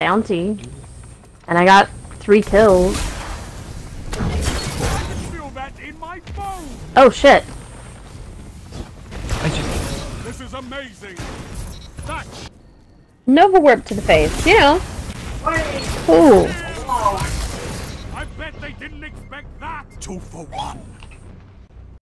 bounty. And I got three kills. Oh shit. Just. This is amazing. That Nova Warp to the face, you know. Ooh. I bet they didn't expect that. Two for one.